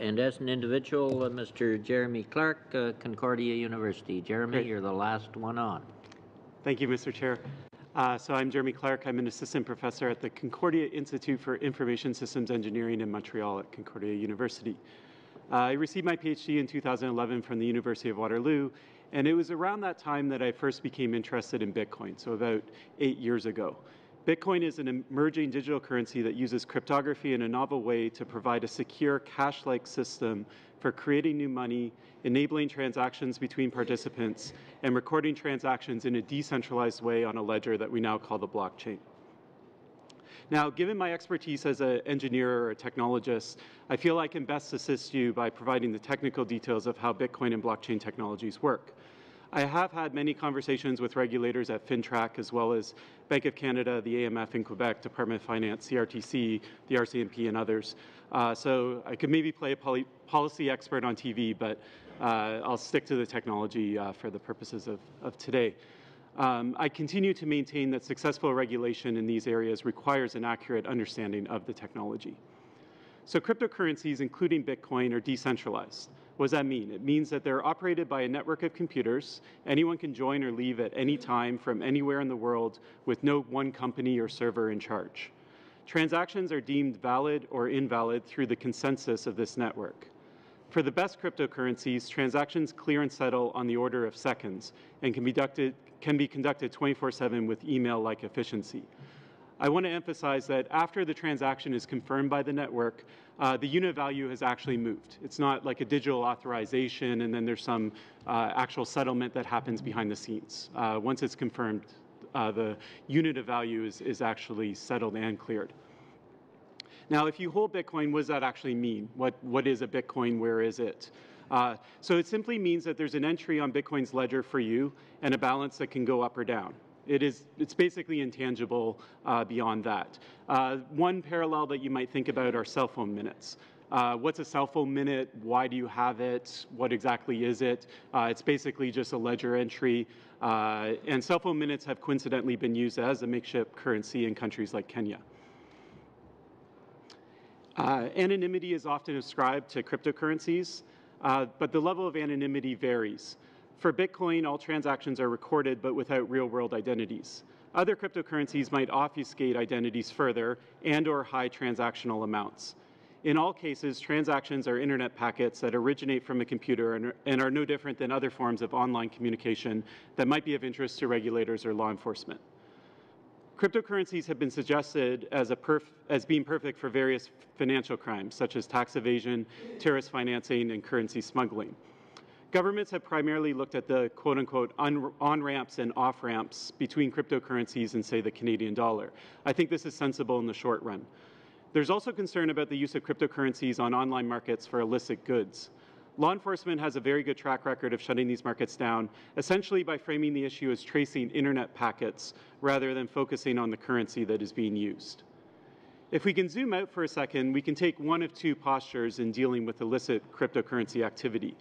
And as an individual, uh, Mr. Jeremy Clark, uh, Concordia University. Jeremy, Great. you're the last one on. Thank you, Mr. Chair. Uh, so I'm Jeremy Clark. I'm an assistant professor at the Concordia Institute for Information Systems Engineering in Montreal at Concordia University. Uh, I received my PhD in 2011 from the University of Waterloo, and it was around that time that I first became interested in Bitcoin, so about eight years ago. Bitcoin is an emerging digital currency that uses cryptography in a novel way to provide a secure cash like system for creating new money, enabling transactions between participants, and recording transactions in a decentralized way on a ledger that we now call the blockchain. Now, given my expertise as an engineer or a technologist, I feel I can best assist you by providing the technical details of how Bitcoin and blockchain technologies work. I have had many conversations with regulators at FINTRAC as well as Bank of Canada, the AMF in Quebec, Department of Finance, CRTC, the RCMP, and others. Uh, so I could maybe play a poly- policy expert on TV, but uh, I'll stick to the technology uh, for the purposes of, of today. Um, I continue to maintain that successful regulation in these areas requires an accurate understanding of the technology. So cryptocurrencies, including Bitcoin, are decentralized. What does that mean? It means that they're operated by a network of computers. Anyone can join or leave at any time from anywhere in the world with no one company or server in charge. Transactions are deemed valid or invalid through the consensus of this network. For the best cryptocurrencies, transactions clear and settle on the order of seconds and can be, conducted, can be conducted 24 7 with email like efficiency. I want to emphasize that after the transaction is confirmed by the network, uh, the unit value has actually moved. It's not like a digital authorization and then there's some uh, actual settlement that happens behind the scenes. Uh, once it's confirmed, uh, the unit of value is, is actually settled and cleared. Now, if you hold Bitcoin, what does that actually mean? What, what is a Bitcoin? Where is it? Uh, so it simply means that there's an entry on Bitcoin's ledger for you and a balance that can go up or down. It is, it's basically intangible uh, beyond that. Uh, one parallel that you might think about are cell phone minutes. Uh, what's a cell phone minute? Why do you have it? What exactly is it? Uh, it's basically just a ledger entry. Uh, and cell phone minutes have coincidentally been used as a makeshift currency in countries like Kenya. Uh, anonymity is often ascribed to cryptocurrencies, but the level of anonymity varies. For Bitcoin, all transactions are recorded but without real-world identities. Other cryptocurrencies might obfuscate identities further and or high transactional amounts. In all cases, transactions are internet packets that originate from a computer and, are no different than other forms of online communication that might be of interest to regulators or law enforcement. Cryptocurrencies have been suggested as, as, being perfect for various financial crimes, such as tax evasion, terrorist financing, and currency smuggling. Governments have primarily looked at the quote unquote on ramps and off ramps between cryptocurrencies and, say, the Canadian dollar. I think this is sensible in the short run. There's also concern about the use of cryptocurrencies on online markets for illicit goods. Law enforcement has a very good track record of shutting these markets down, essentially by framing the issue as tracing internet packets rather than focusing on the currency that is being used. If we can zoom out for a second, we can take one of two postures in dealing with illicit cryptocurrency activity.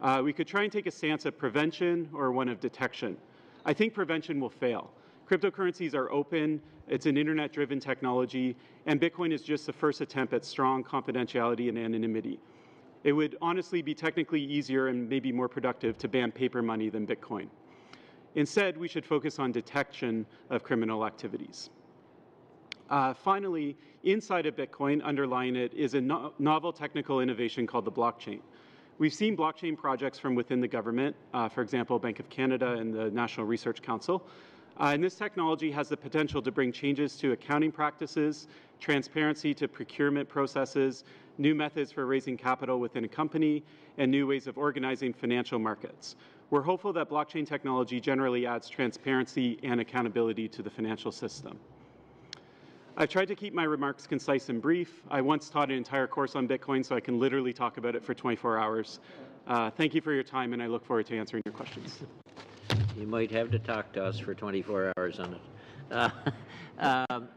Uh, we could try and take a stance of prevention or one of detection. I think prevention will fail. Cryptocurrencies are open, it's an internet driven technology, and Bitcoin is just the first attempt at strong confidentiality and anonymity. It would honestly be technically easier and maybe more productive to ban paper money than Bitcoin. Instead, we should focus on detection of criminal activities. Uh, finally, inside of Bitcoin, underlying it, is a no novel technical innovation called the blockchain. We've seen blockchain projects from within the government, uh, for example, Bank of Canada and the National Research Council. Uh, and this technology has the potential to bring changes to accounting practices, transparency to procurement processes, new methods for raising capital within a company, and new ways of organizing financial markets. We're hopeful that blockchain technology generally adds transparency and accountability to the financial system. I've tried to keep my remarks concise and brief. I once taught an entire course on Bitcoin, so I can literally talk about it for 24 hours. Uh, thank you for your time, and I look forward to answering your questions. You might have to talk to us for 24 hours on it. Uh, um,